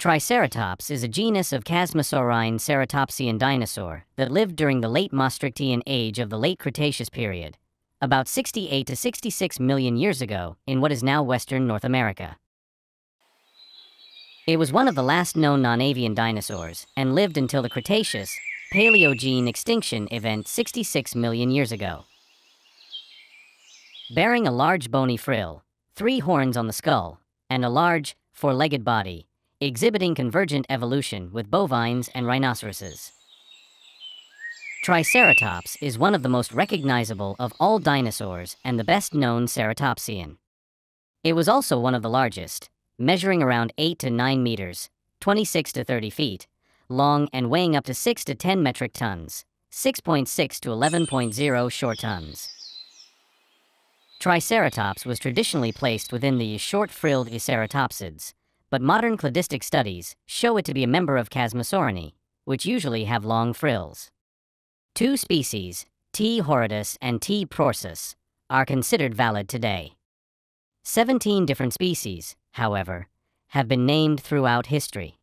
Triceratops is a genus of Chasmosaurine ceratopsian dinosaur that lived during the late Maastrichtian age of the late Cretaceous period, about 68 to 66 million years ago in what is now western North America. It was one of the last known non-avian dinosaurs and lived until the Cretaceous Paleogene extinction event 66 million years ago. Bearing a large bony frill, three horns on the skull, and a large, four-legged body, exhibiting convergent evolution with bovines and rhinoceroses. Triceratops is one of the most recognizable of all dinosaurs and the best known ceratopsian. It was also one of the largest, measuring around 8 to 9 meters, 26 to 30 feet, long and weighing up to 6 to 10 metric tons, 6.6 to 11.0 short tons. Triceratops was traditionally placed within the short-frilled Ceratopsids, but modern cladistic studies show it to be a member of Chasmosaurinae, which usually have long frills. Two species, T. horridus and T. prorsus, are considered valid today. Seventeen different species, however, have been named throughout history.